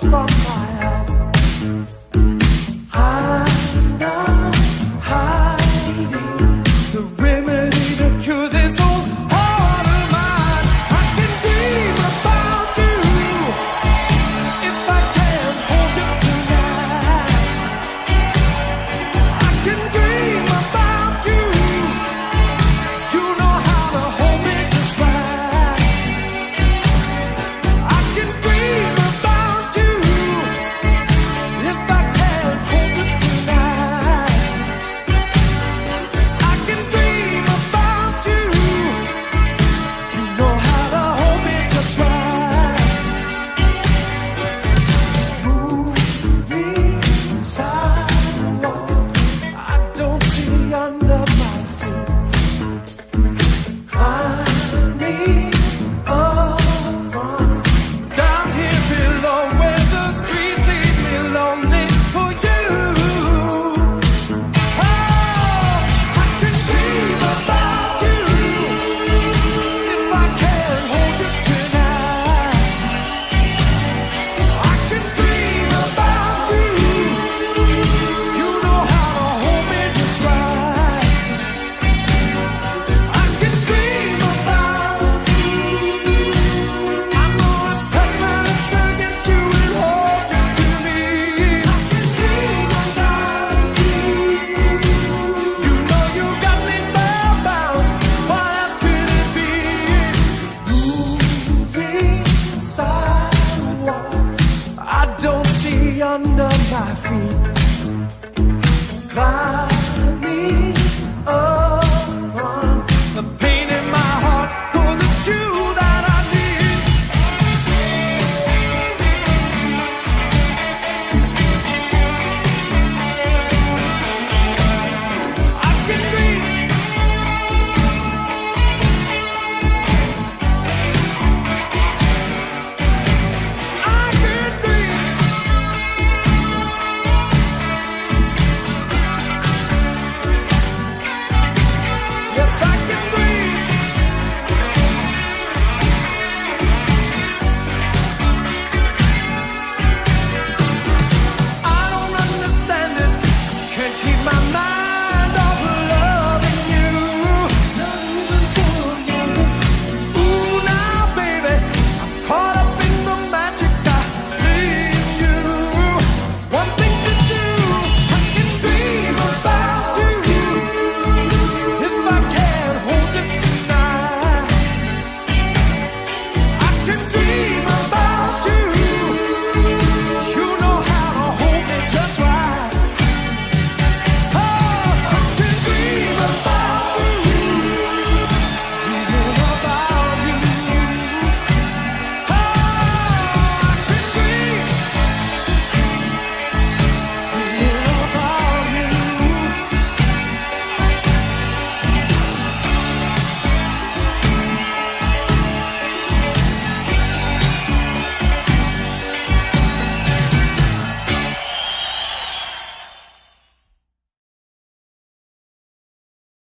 from